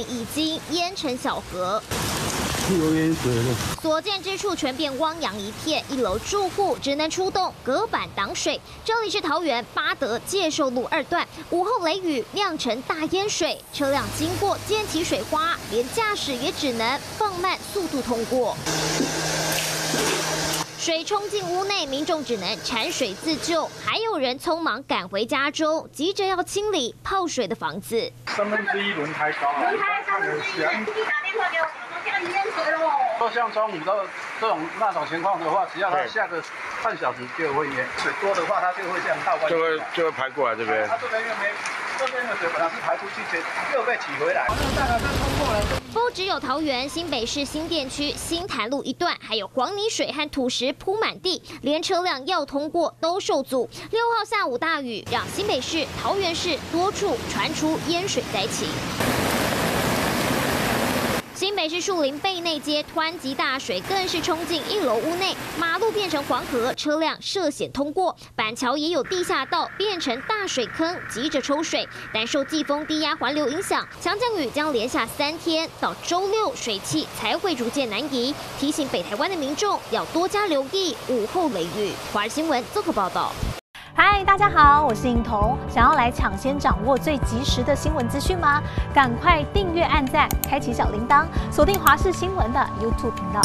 现已经淹成小河。有淹水了，所见之处全变汪洋一片，一楼住户只能出动隔板挡水。这里是桃园八德界寿路二段，午后雷雨酿成大淹水，车辆经过溅起水花，连驾驶也只能放慢速度通过。水冲进屋内，民众只能铲水自救，还有人匆忙赶回家中，急着要清理泡水的房子。三分之一轮胎高，轮胎三分之一，打电话给我，说现在淹水了。说像中午的这种那种情况的话，只要它下个半小时就会淹，水多的话它就会这样倒过来，就会就会排过来这边。它这边又没。这边的水本来是排出去，又被挤回来。不只有桃园、新北市新店区新潭路一段，还有黄泥水和土石铺满地，连车辆要通过都受阻。六号下午大雨，让新北市、桃园市多处传出淹水灾情。是树林贝内街湍急大水，更是冲进一楼屋内，马路变成黄河，车辆涉险通过。板桥也有地下道变成大水坑，急着抽水，但受季风低压环流影响，强降雨将连下三天，到周六水汽才会逐渐南移。提醒北台湾的民众要多加留意午后雷雨。华新闻综合报道。嗨，大家好，我是颖彤。想要来抢先掌握最及时的新闻资讯吗？赶快订阅、按赞、开启小铃铛，锁定华视新闻的 YouTube 频道。